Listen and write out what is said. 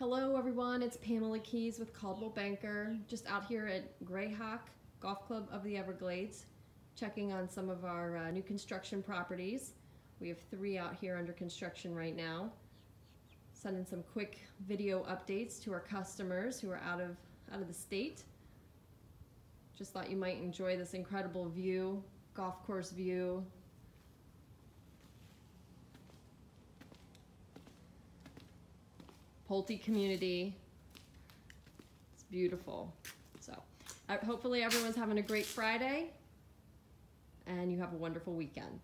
Hello everyone, it's Pamela Keyes with Coldwell Banker, just out here at Greyhawk Golf Club of the Everglades, checking on some of our uh, new construction properties. We have three out here under construction right now. Sending some quick video updates to our customers who are out of out of the state. Just thought you might enjoy this incredible view, golf course view, Pulte community. It's beautiful. So uh, hopefully everyone's having a great Friday and you have a wonderful weekend.